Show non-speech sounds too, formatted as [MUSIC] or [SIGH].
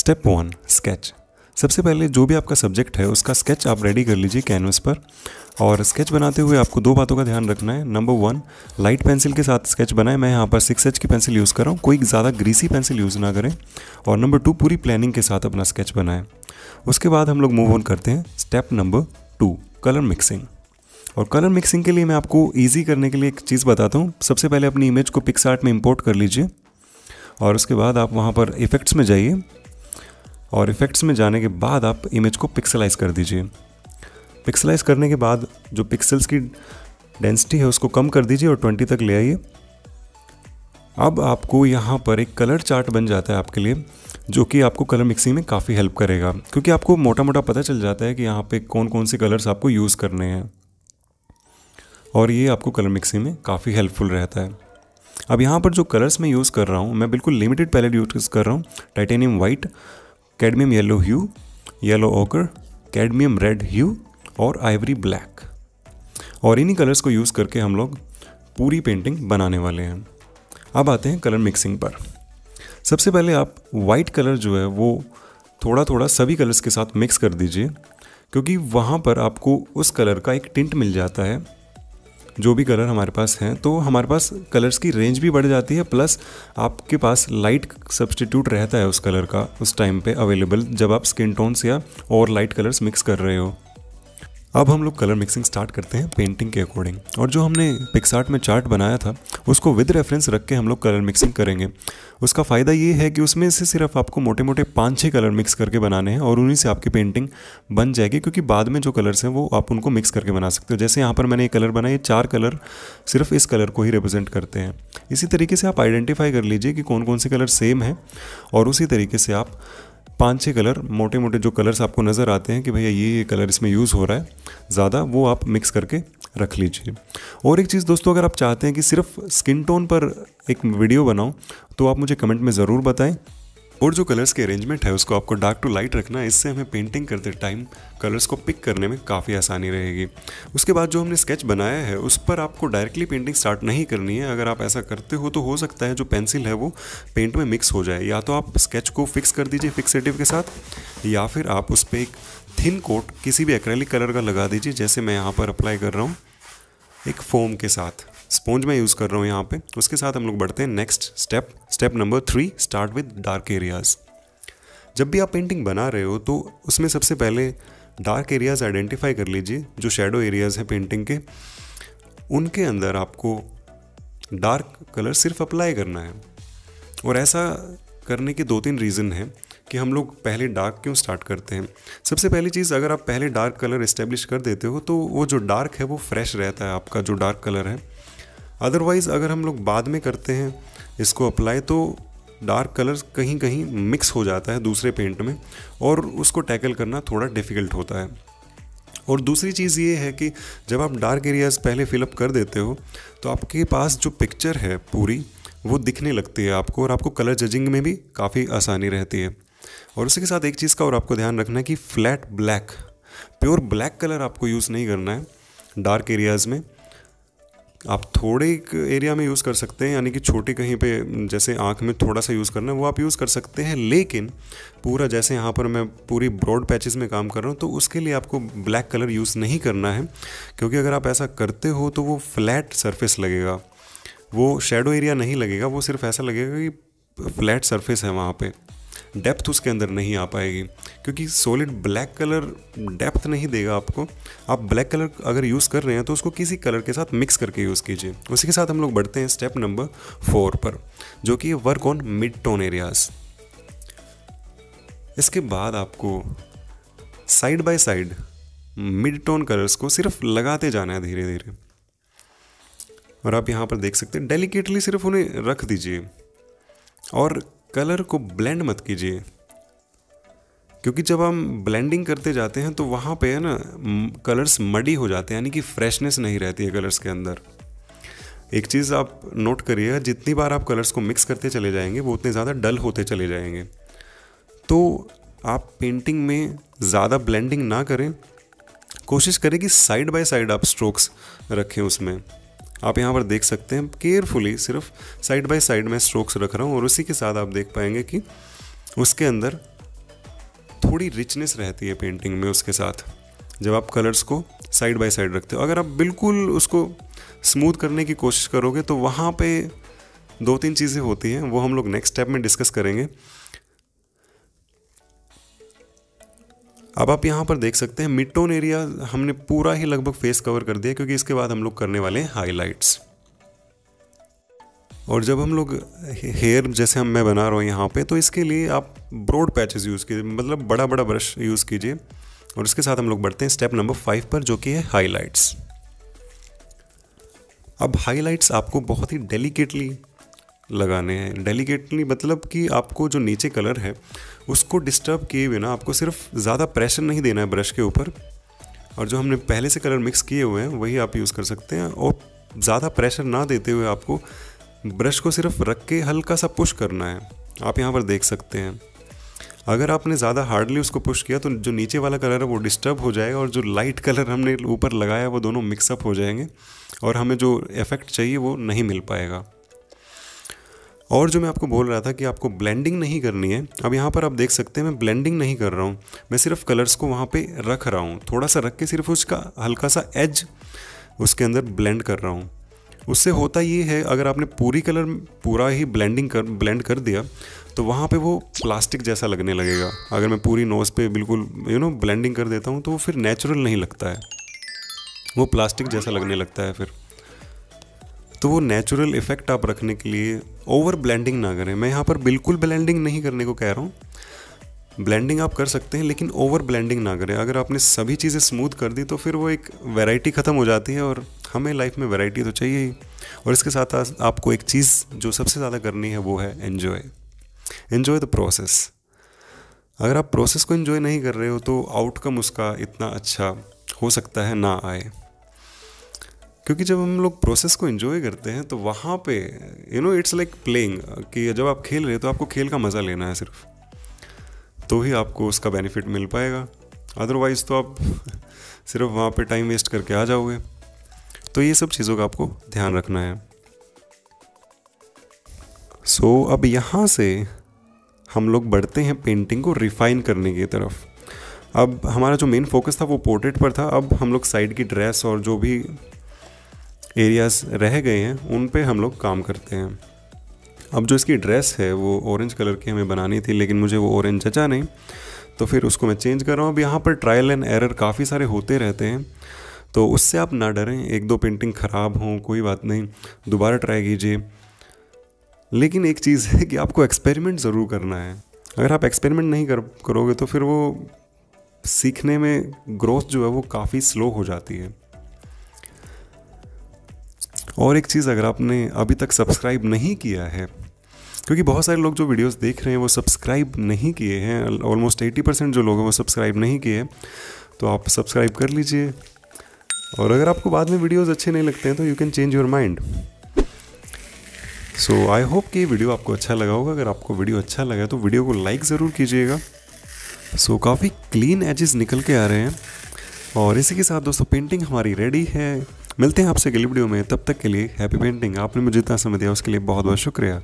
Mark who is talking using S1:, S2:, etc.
S1: Step one sketch सबसे पहले जो भी आपका सब्जेक्ट है, उसका स्केच आप रेडी कर लीजिए कैनवस पर। और स्केच बनाते हुए आपको दो बातों का ध्यान रखना है। नंबर वन लाइट पेंसिल के साथ स्केच बनाएँ। मैं यहाँ पर सिक्स एच की पेंसिल यूज़ कर रहा हूँ। कोई ज़्यादा ग्रीसी पेंसिल यूज़ ना करें। और नंबर टू पूरी प्लानिंग के साथ अपना स्केच बनाएँ। उसके बाद हम लोग मूव ऑन करते हैं। Step number two colour mixing और कलर मिक्सिंग के लिए मैं आपको ईजी करने के लिए एक चीज़ बताता हूँ। सबसे पहले अपनी इमेज को पिक्स आर्ट में इम्पोर्ट कर लीजिए। और उसके बाद आप वहाँ पर इफ़ेक्ट्स में जाइए। और इफ़ेक्ट्स में जाने के बाद आप इमेज को पिक्सलाइज कर दीजिए। पिक्सलाइज करने के बाद जो पिक्सल्स की डेंसिटी है उसको कम कर दीजिए और ट्वेंटी तक ले आइए। अब आपको यहाँ पर एक कलर चार्ट बन जाता है आपके लिए, जो कि आपको कलर मिक्सिंग में काफ़ी हेल्प करेगा। क्योंकि आपको मोटा मोटा पता चल जाता है कि यहाँ पे कौन कौन से कलर्स आपको यूज़ करने हैं। और ये आपको कलर मिक्सिंग में काफ़ी हेल्पफुल रहता है। अब यहाँ पर जो कलर्स मैं यूज़ कर रहा हूँ, मैं बिल्कुल लिमिटेड पैलेट यूज़ कर रहा हूँ titanium white cadmium yellow hue, yellow ochre, cadmium red hue और आइवरी ब्लैक। और इन्हीं कलर्स को यूज़ करके हम लोग पूरी पेंटिंग बनाने वाले हैं। अब आते हैं कलर मिक्सिंग पर। सबसे पहले आप वाइट कलर जो है, वो थोड़ा थोड़ा सभी कलर्स के साथ मिक्स कर दीजिए, क्योंकि वहाँ पर आपको उस कलर का एक टिंट मिल जाता है। जो भी कलर हमारे पास हैं तो हमारे पास कलर्स की रेंज भी बढ़ जाती है प्लस आपके पास लाइट सब्सटीट्यूट रहता है उस कलर का, उस टाइम पे अवेलेबल जब आप स्किन टोन्स या और लाइट कलर्स मिक्स कर रहे हो। अब हम लोग कलर मिक्सिंग स्टार्ट करते हैं पेंटिंग के अकॉर्डिंग और जो हमने पिक्सार्ट में चार्ट बनाया था, उसको विद रेफरेंस रख के हम लोग कलर मिक्सिंग करेंगे. उसका फ़ायदा ये है कि उसमें से सिर्फ़ आपको मोटे मोटे पाँच छः कलर मिक्स करके बनाने हैं और उन्हीं से आपकी पेंटिंग बन जाएगी, क्योंकि बाद में जो कलर्स हैं वो आप उनको मिक्स करके बना सकते हो. जैसे यहाँ पर मैंने ये कलर बनाए चार कलर सिर्फ़ इस कलर को ही रिप्रेजेंट करते हैं. इसी तरीके से आप आइडेंटिफाई कर लीजिए कि कौन कौन से कलर सेम हैं और उसी तरीके से आप पाँच छः कलर मोटे मोटे जो कलर्स आपको नज़र आते हैं कि भैया ये ये कलर इसमें यूज़ हो रहा है, ज़्यादा वो आप मिक्स करके रख लीजिए। और एक चीज़ दोस्तों, अगर आप चाहते हैं कि सिर्फ़ स्किन टोन पर एक वीडियो बनाऊँ तो आप मुझे कमेंट में ज़रूर बताएँ। और जो कलर्स के अरेंजमेंट है, उसको आपको डार्क टू लाइट रखना इससे हमें पेंटिंग करते टाइम कलर्स को पिक करने में काफ़ी आसानी रहेगी। उसके बाद जो हमने स्केच बनाया है, उस पर आपको डायरेक्टली पेंटिंग स्टार्ट नहीं करनी है। अगर आप ऐसा करते हो तो हो सकता है जो पेंसिल है, वो पेंट में मिक्स हो जाए। या तो आप स्केच को फिक्स कर दीजिए फिक्सेटिव के साथ, या फिर आप उस पर एक थिन कोट किसी भी एक्रेलिक कलर का लगा दीजिए, जैसे मैं यहाँ पर अप्लाई कर रहा हूँ, एक फोम के साथ। स्पॉन्ज मैं यूज़ कर रहा हूँ यहाँ पे। उसके साथ हम लोग बढ़ते हैं next step step number three start with dark areas जब भी आप पेंटिंग बना रहे हो तो उसमें सबसे पहले डार्क एरियाज़ आइडेंटिफाई कर लीजिए, जो शेडो एरियाज़ हैं पेंटिंग के। उनके अंदर आपको डार्क कलर सिर्फ़ अप्लाई करना है। और ऐसा करने के दो तीन रीज़न हैं कि हम लोग पहले डार्क क्यों स्टार्ट करते हैं। सबसे पहली चीज़, अगर आप पहले डार्क कलर इस्टेब्लिश कर देते हो तो वो जो डार्क है, वो फ्रेश रहता है आपका, जो डार्क कलर है। अदरवाइज़ अगर हम लोग बाद में करते हैं, इसको अप्लाई तो डार्क कलर कहीं कहीं मिक्स हो जाता है दूसरे पेंट में, और उसको टैकल करना थोड़ा डिफ़िकल्ट होता है। और दूसरी चीज़ ये है कि जब आप डार्क एरियाज़ पहले फिलअप कर देते हो तो आपके पास जो पिक्चर है पूरी, वो दिखने लगती है आपको, और आपको कलर जजिंग में भी काफ़ी आसानी रहती है। और उसी के साथ एक चीज़ का और आपको ध्यान रखना है कि flat black pure black colour आपको यूज़ नहीं करना है डार्क एरियाज़ में। आप थोड़े एरिया में यूज़ कर सकते हैं, यानी कि छोटे कहीं पे, जैसे आँख में थोड़ा सा यूज़ करना है वो आप यूज़ कर सकते हैं, लेकिन पूरा जैसे यहाँ पर मैं पूरी ब्रॉड पैचेस में काम कर रहा हूँ तो उसके लिए आपको ब्लैक कलर यूज़ नहीं करना है, क्योंकि अगर आप ऐसा करते हो तो वो फ्लैट सरफेस लगेगा। वो शेडो एरिया नहीं लगेगा, वो सिर्फ़ ऐसा लगेगा कि फ्लैट सरफेस है वहाँ पर डेप्थ उसके अंदर नहीं आ पाएगी। क्योंकि सॉलिड ब्लैक कलर डेप्थ नहीं देगा आपको। आप ब्लैक कलर अगर यूज़ कर रहे हैं तो उसको किसी कलर के साथ मिक्स करके यूज़ कीजिए। उसी के साथ हम लोग बढ़ते हैं स्टेप नंबर फोर पर, जो कि work on mid tone areas इसके बाद आपको side by side mid tone colours को सिर्फ़ लगाते जाना है धीरे धीरे और आप यहाँ पर देख सकते हैं डेलिकेटली सिर्फ़ उन्हें रख दीजिए। और कलर को ब्लेंड मत कीजिए। क्योंकि जब हम ब्लेंडिंग करते जाते हैं तो वहाँ पे है ना कलर्स मडी हो जाते हैं, यानी कि फ्रेशनेस नहीं रहती है कलर्स के अंदर। एक चीज़ आप नोट करिएगा, जितनी बार आप कलर्स को मिक्स करते चले जाएँगे, वो उतने ज़्यादा डल होते चले जाएँगे। तो आप पेंटिंग में ज़्यादा ब्लेंडिंग ना करें, कोशिश करें कि साइड बाय साइड आप स्ट्रोक्स रखें उसमें। आप यहाँ पर देख सकते हैं केयरफुली सिर्फ़ साइड बाय साइड में स्ट्रोक्स रख रहा हूँ और उसी के साथ आप देख पाएँगे कि उसके अंदर थोड़ी रिचनेस रहती है पेंटिंग में उसके साथ। जब आप कलर्स को साइड बाय साइड रखते हो, अगर आप बिल्कुल उसको स्मूथ करने की कोशिश करोगे तो वहाँ पे दो तीन चीज़ें होती हैं, वो हम लोग नेक्स्ट स्टेप में डिस्कस करेंगे। अब आप यहाँ पर देख सकते हैं मिड टोन एरिया हमने पूरा ही लगभग फेस कवर कर दिया, क्योंकि इसके बाद हम लोग करने वाले हैं हाईलाइट्स और जब हम लोग हेयर जैसे हम मैं बना रहा हूँ यहाँ पे तो इसके लिए आप ब्रॉड पैचेस यूज़ कीजिए मतलब बड़ा बड़ा ब्रश यूज़ कीजिए। और इसके साथ हम लोग बढ़ते हैं स्टेप नंबर फाइव पर, जो कि है हाईलाइट्स अब हाईलाइट्स आपको बहुत ही डेलिकेटली लगाने हैं। डेलीकेटली मतलब कि आपको जो नीचे कलर है, उसको डिस्टर्ब किए बिना आपको सिर्फ़ ज़्यादा प्रेशर नहीं देना है ब्रश के ऊपर। और जो हमने पहले से कलर मिक्स किए हुए हैं, वही आप यूज़ कर सकते हैं। और ज़्यादा प्रेशर ना देते हुए आपको ब्रश को सिर्फ़ रख के हल्का सा पुश करना है। आप यहाँ पर देख सकते हैं। अगर आपने ज़्यादा हार्डली उसको पुश किया तो जो नीचे वाला कलर है, वो डिस्टर्ब हो जाएगा और जो लाइट कलर हमने ऊपर लगाया, वो दोनों मिक्सअप हो जाएँगे। और हमें जो इफ़ेक्ट चाहिए, वो नहीं मिल पाएगा। और जो मैं आपको बोल रहा था कि आपको ब्लेंडिंग नहीं करनी है, अब यहाँ पर आप देख सकते हैं मैं ब्लेंडिंग नहीं कर रहा हूँ। मैं सिर्फ़ कलर्स को वहाँ पे रख रहा हूँ। थोड़ा सा रख के सिर्फ़ उसका हल्का सा एज उसके अंदर ब्लेंड कर रहा हूँ। उससे होता ये है, अगर आपने पूरी कलर पूरा ही ब्लेंडिंग कर ब्लेंड कर दिया तो वहाँ पे वो प्लास्टिक जैसा लगने लगेगा। अगर मैं पूरी नोज़ पे बिल्कुल यू नो ब्लेंडिंग कर देता हूँ तो वो फिर नेचुरल नहीं लगता है। वो प्लास्टिक जैसा लगने लगता है फिर। तो वो नेचुरल इफ़ेक्ट आप रखने के लिए ओवर ब्लेंडिंग ना करें। मैं यहाँ पर बिल्कुल ब्लेंडिंग नहीं करने को कह रहा हूँ। ब्लेंडिंग आप कर सकते हैं, लेकिन ओवर ब्लेंडिंग ना करें। अगर आपने सभी चीज़ें स्मूथ कर दी तो फिर वो एक वैरायटी ख़त्म हो जाती है और हमें लाइफ में वैरायटी तो चाहिए ही। और इसके साथ आपको एक चीज़ जो सबसे ज़्यादा करनी है, वो है एन्जॉय एन्जॉय द प्रोसेस अगर आप प्रोसेस को इन्जॉय नहीं कर रहे हो तो आउटकम उसका इतना अच्छा हो सकता है ना आए। क्योंकि जब हम लोग प्रोसेस को एंजॉय करते हैं तो वहाँ पे you know it's like playing कि जब आप खेल रहे हो तो आपको खेल का मज़ा लेना है सिर्फ़। तो ही आपको उसका बेनिफिट मिल पाएगा। अदरवाइज़ तो आप [LAUGHS] सिर्फ़ वहाँ पे टाइम वेस्ट करके आ जाओगे। तो ये सब चीज़ों का आपको ध्यान रखना है। सो so, अब यहाँ से हम लोग बढ़ते हैं पेंटिंग को रिफाइन करने की तरफ़। अब हमारा जो मेन फोकस था वो पोर्ट्रेट पर था। अब हम लोग साइड की ड्रेस और जो भी एरियाज़ रह गए हैं, उन पे हम लोग काम करते हैं। अब जो इसकी ड्रेस है, वो ऑरेंज कलर की हमें बनानी थी, लेकिन मुझे वो ऑरेंज जचा नहीं। तो फिर उसको मैं चेंज कर रहा हूँ। अब यहाँ पर ट्रायल एंड एरर काफ़ी सारे होते रहते हैं। तो उससे आप ना डरें, एक दो पेंटिंग ख़राब हों, कोई बात नहीं, दोबारा ट्राई कीजिए। लेकिन एक चीज़ है कि आपको एक्सपेरिमेंट ज़रूर करना है। अगर आप एक्सपेरिमेंट नहीं कर, करोगे तो फिर वो सीखने में ग्रोथ जो है वो काफ़ी स्लो हो जाती है। और एक चीज़ अगर आपने अभी तक सब्सक्राइब नहीं किया है क्योंकि बहुत सारे लोग जो वीडियोस देख रहे हैं वो सब्सक्राइब नहीं किए हैं ऑलमोस्ट एटी परसेंट जो लोग हैं वो सब्सक्राइब नहीं किए तो आप सब्सक्राइब कर लीजिए। और अगर आपको बाद में वीडियोस अच्छे नहीं लगते हैं तो you can change your mind so I hope कि वीडियो आपको अच्छा लगा होगा। अगर आपको वीडियो अच्छा लगा तो वीडियो को लाइक ज़रूर कीजिएगा। सो so, काफ़ी क्लीन एजेस निकल के आ रहे हैं। और इसी के साथ दोस्तों पेंटिंग हमारी रेडी है। मिलते हैं आपसे अगली वीडियो में, तब तक के लिए हैप्पी पेंटिंग आपने मुझे इतना समय दिया, उसके लिए बहुत बहुत शुक्रिया।